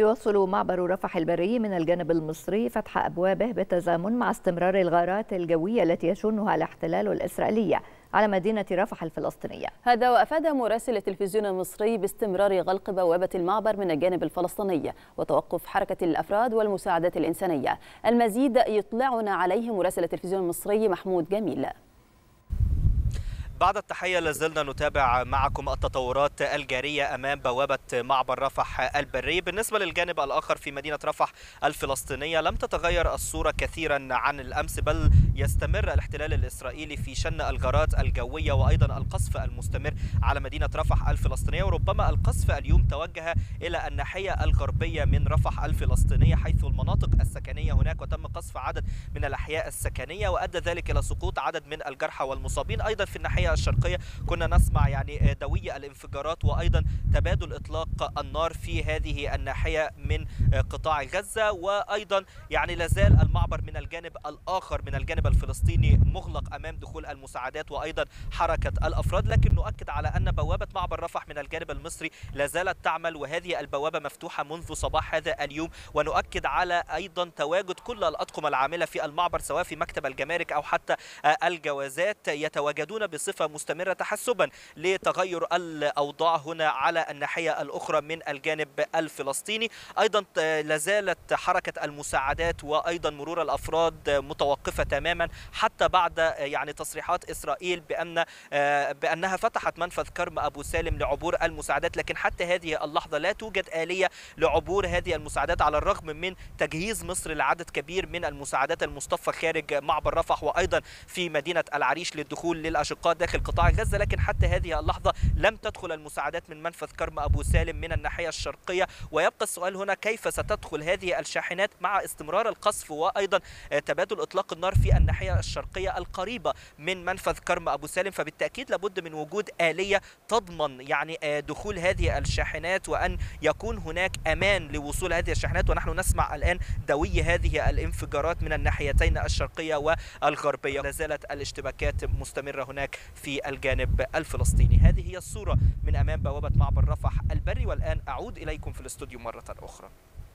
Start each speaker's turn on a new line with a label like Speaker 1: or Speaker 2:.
Speaker 1: يواصل معبر رفح البري من الجانب المصري فتح أبوابه بالتزامن مع استمرار الغارات الجوية التي يشنها الاحتلال الإسرائيلي على مدينة رفح الفلسطينية.
Speaker 2: هذا وأفاد مراسل التلفزيون المصري باستمرار غلق بوابة المعبر من الجانب الفلسطيني وتوقف حركة الأفراد والمساعدات الإنسانية. المزيد يطلعنا عليه مراسل التلفزيون المصري محمود جميل.
Speaker 3: بعد التحية لازلنا نتابع معكم التطورات الجارية أمام بوابة معبر رفح البري. بالنسبة للجانب الآخر في مدينة رفح الفلسطينية لم تتغير الصورة كثيرا عن الأمس بل يستمر الاحتلال الإسرائيلي في شن الغارات الجوية وأيضا القصف المستمر على مدينة رفح الفلسطينية. وربما القصف اليوم توجه إلى الناحية الغربية من رفح الفلسطينية حيث المناطق السكنية هناك وتم قصف عدد من الأحياء السكنية وأدى ذلك إلى سقوط عدد من الجرحى والمصابين. أيضا في الناحية الشرقية كنا نسمع يعني دوي الانفجارات وأيضا تبادل إطلاق النار في هذه الناحية من قطاع غزة. وأيضا يعني لازال المعبر من الجانب الآخر من الجانب الفلسطيني مغلق أمام دخول المساعدات وأيضا حركة الأفراد. لكن نؤكد على أن بوابة معبر رفح من الجانب المصري لا زالت تعمل وهذه البوابة مفتوحة منذ صباح هذا اليوم. ونؤكد على أيضا تواجد كل الأطقم العاملة في المعبر سواء في مكتب الجمارك أو حتى الجوازات. يتواجدون بصفة مستمرة تحسبا لتغير الأوضاع هنا على الناحية الأخرى من الجانب الفلسطيني. أيضا لازالت حركة المساعدات وأيضا مرور الأفراد متوقفة تماما حتى بعد يعني تصريحات إسرائيل بأن بأنها فتحت منفذ كرم أبو سالم لعبور المساعدات لكن حتى هذه اللحظة لا توجد آلية لعبور هذه المساعدات على الرغم من تجهيز مصر لعدد كبير من المساعدات المصطفى خارج معبر رفح وأيضا في مدينة العريش للدخول للأشقاء داخل قطاع غزة. لكن حتى هذه اللحظة لم تدخل المساعدات من منفذ كرم أبو سالم من الناحية الشرقية. ويبقى السؤال هنا كيف ستدخل هذه الشاحنات مع استمرار القصف وأيضا تبادل إطلاق النار في الناحية الشرقية القريبة من منفذ كرم أبو سالم؟ فبالتأكيد لابد من وجود آلية تضمن يعني دخول هذه الشاحنات وأن يكون هناك أمان لوصول هذه الشاحنات. ونحن نسمع الآن دوي هذه الانفجارات من الناحيتين الشرقية والغربية. لا زالت الاشتباكات مستمرة هناك في الجانب الفلسطيني. هذه هي الصورة من أمام بوابة معبر رفح البري. والآن أعود إليكم في الاستوديو مرة أخرى.